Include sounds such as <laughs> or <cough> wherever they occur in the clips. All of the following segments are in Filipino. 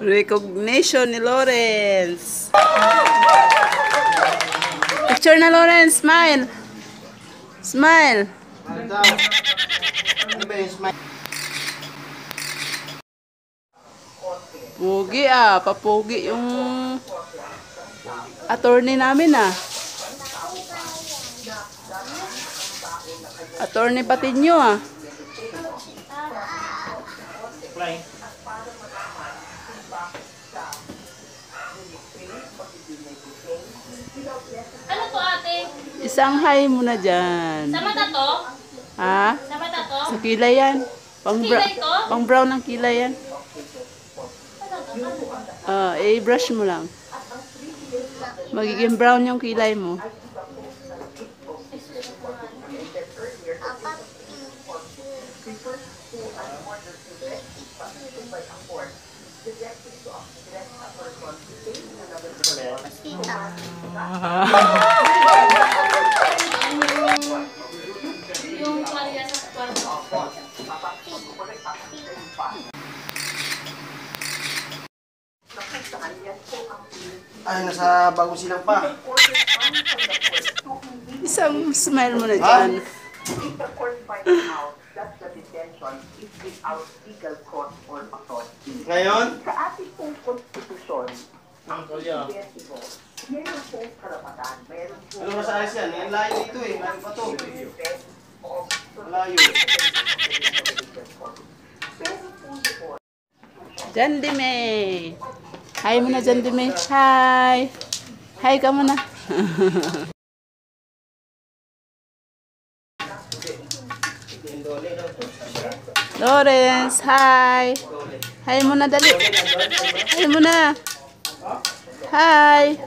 Recognition ni Lawrence. Picture na Lawrence, smile. Smile. Pugi ah, papugi yung attorney namin ah. Attorney Patinyo ah. Ano to ate? Isang hi muna dyan. Sa mata to? Ha? Sa mata to? Sa kilay yan. Pang, bra- Kilay to? pang brown ang kilay yan. Ah, i-brush mo lang. Magiging brown yung kilay mo. Yung Maria sa kwarto. Ay, nasa bagong silang pa. Isang smile mo na dyan. If po Ano ba sa ayos yan? Ang layo dito eh. Layo pa to. Yun, Jan Dime. Hi muna Jan Dime. Hi. Hi ka muna. <laughs> Lawrence, hi. Hi muna dali. Hi muna. Hi. Hi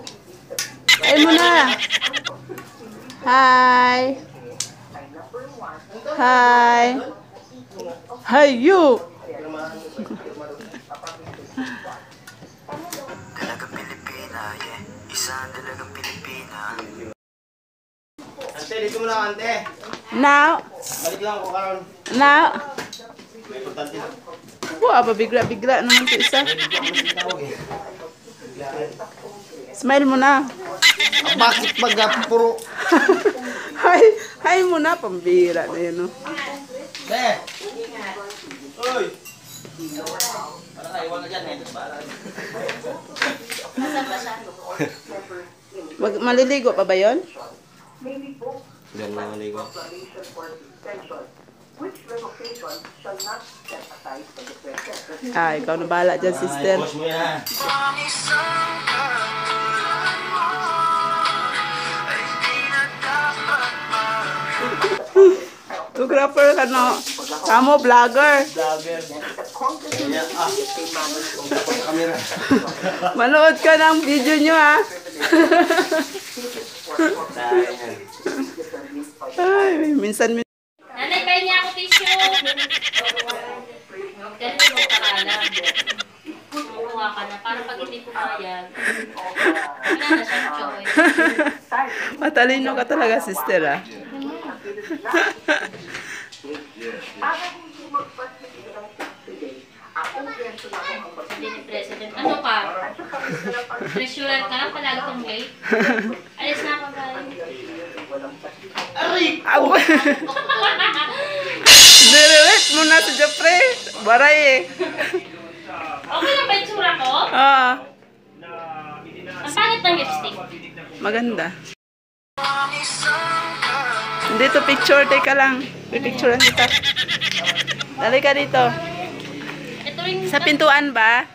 muna. Hi. Hi. Hi you. Dalagang Pilipina, yeah. Isang dalagang Pilipina. Ante, dito mo lang, ante. Now, Balik lang ako karon. now. May importante na. Wow, pabigla-bigla naman to isa. Smile mo na. Bakit baga puro... Hi, <laughs> hi mo na, pambira na yun, no? Be! Uy! Para kayo, wala dyan eh. Para. Mag maliligo pa ba yun? Diyan mga ligo. proclamation for detention, which revocation shall not set aside from the present. Ah, ikaw na bahala dyan, sister. Ay, boss mo yan. Photographer ka, no? Kamo, vlogger. Vlogger. Ah. Manood ka ng video nyo, ha? Ay, minsan, min- Nanay, pahin ako. Ganito mo ka na. Para pag hindi pumayag. Wala na siyang choice. matalino ka talaga, sister, ako President, ano ka? Treasurer ka? Palagi kang late? Alis na ako, guys. Aw! <laughs> Nire-wait mo na si Jeffrey. Baray, eh. Okay lang ba yung tsura ko? Ah, Ang pangit ng lipstick. maganda. Dito picture, teka lang. Pipicturean kita. Dali ka dito. Sa pintuan ba?